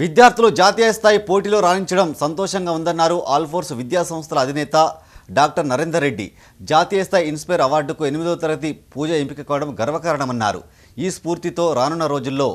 విద్యార్థులు జాతీయ స్థాయి పోటీలో రాణించడం సంతోషంగా ఉందన్నారు ఆల్ఫోర్స్ విద్యా సంస్థల అధినేత డాక్టర్ నరేందర్ రెడ్డి. జాతీయ స్థాయి ఇన్స్పైర్ అవార్డుకు ఎనిమిదవ తరగతి పూజ ఎంపిక కావడం గర్వకారణమన్నారు. ఈ స్ఫూర్తితో రానున్న రోజుల్లో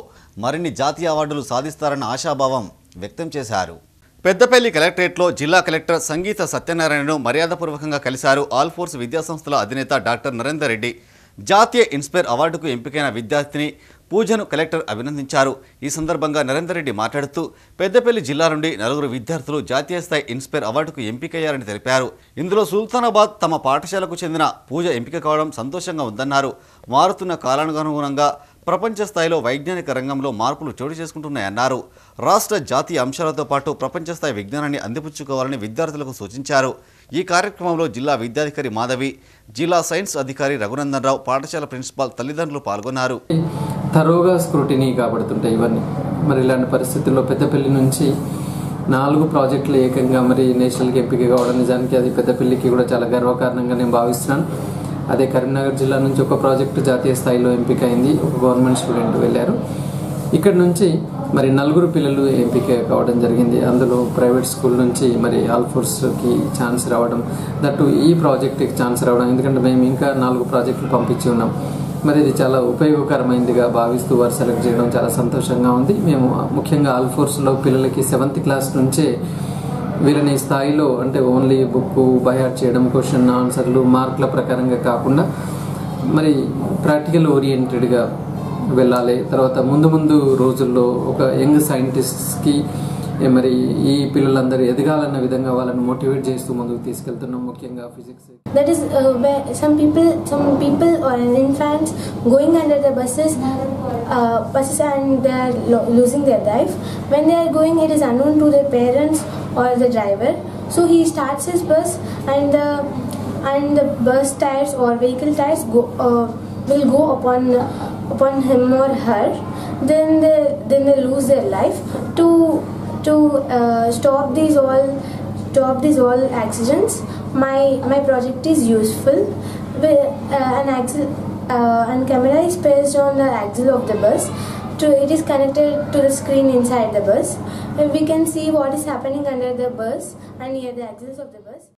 మరిన్ని జాతీయ అవార్డులు సాధిస్తారన్న ఆశాభావం వ్యక్తం చేశారు. పెద్దపల్లి కలెక్టరేట్లో జిల్లా కలెక్టర్ సంగీత సత్యనారాయణను మర్యాదపూర్వకంగా కలిశారు ఆల్ఫోర్స్ విద్యాసంస్థల అధినేత డాక్టర్ నరేందర్ రెడ్డి. జాతీయ ఇన్స్పైర్ అవార్డుకు ఎంపికైన విద్యార్థిని పూజను కలెక్టర్ అభినందించారు. ఈ సందర్భంగా నరేందర్ రెడ్డి మాట్లాడుతూ పెద్దపల్లి జిల్లా నుండి నలుగురు విద్యార్థులు జాతీయ స్థాయి ఇన్స్పైర్ అవార్డుకు ఎంపికయ్యారని తెలిపారు. ఇందులో సుల్తానాబాద్ తమ పాఠశాలకు చెందిన పూజ ఎంపిక కావడం సంతోషంగా ఉందన్నారు. మారుతున్న కాలానుగుణంగా ప్రపంచ స్థాయిలో వైజ్ఞానిక రంగంలో మార్పులు చోటు చేసుకుంటున్నాయన్నారు. రాష్ట్ర జాతీయ అంశాలతో పాటు ప్రపంచ స్థాయి విజ్ఞానాన్ని అందిపుచ్చుకోవాలని విద్యార్థులకు సూచించారు. ఈ కార్యక్రమంలో జిల్లా విద్యాధికారి మాధవి జిల్లా సైన్స్ అధికారి రఘునందన్ రావు పాఠశాల ప్రిన్సిపాల్ తల్లిదండ్రులు పాల్గొన్నారు. తరోగా స్క్రూటినీ కాబడుతుంటాయి ఇవన్నీ. మరి ఇలాంటి పరిస్థితుల్లో పెద్దపల్లి నుంచి నాలుగు ప్రాజెక్టులు ఏకంగా మరి నేషనల్కి ఎంపిక కావడం నిజానికి అది పెద్దపల్లికి కూడా చాలా గర్వకారణంగా నేను భావిస్తున్నాను. అదే కరీంనగర్ జిల్లా నుంచి ఒక ప్రాజెక్టు జాతీయ స్థాయిలో ఎంపిక అయింది ఒక గవర్నమెంట్ స్టూడెంట్ వెళ్ళారు. ఇక్కడ నుంచి మరి నలుగురు పిల్లలు ఎంపిక కావడం జరిగింది. అందులో ప్రైవేట్ స్కూల్ నుంచి మరి ఆల్ఫోర్స్కి ఛాన్స్ రావడం దట్టు ఈ ప్రాజెక్ట్కి ఛాన్స్ రావడం. ఎందుకంటే మేము ఇంకా నాలుగు ప్రాజెక్టులు పంపించి ఉన్నాం. మరి ఇది చాలా ఉపయోగకరమైనదిగా భావిస్తూ వారు సెలెక్ట్ చేయడం చాలా సంతోషంగా ఉంది. మేము ముఖ్యంగా ఆల్ఫోర్స్లో పిల్లలకి సెవెంత్ క్లాస్ నుంచే వీళ్ళని స్థాయిలో అంటే ఓన్లీ బుక్ బైహార్ట్ చేయడం క్వశ్చన్ ఆన్సర్లు మార్కుల ప్రకారంగా కాకుండా మరి ప్రాక్టికల్ ఓరియంటెడ్గా వెళ్ళాలి. తర్వాత ముందు ముందు రోజుల్లో ఒక యంగ్ సైంటిస్ట్స్కి మరి ఈ పిల్లలందరూ ఎదగాలన్న విధంగా వాళ్ళని మోటివేట్ చేస్తూ ముందుకు తీసుకెళ్తున్నాం ముఖ్యంగా physics that is uh, where some people some people or infants going under the buses uh, buses and they are lo- losing their life when they are going it is unknown to their parents or the driver so he starts his bus and the and the bus tires or vehicle tires go uh, will go upon upon him or her then they then they lose their life to to uh, stop these all stop these all accidents. My my project is useful. With, uh, an axle uh, and camera is placed on the axle of the bus. To it is connected to the screen inside the bus. And we can see what is happening under the bus and near the axles of the bus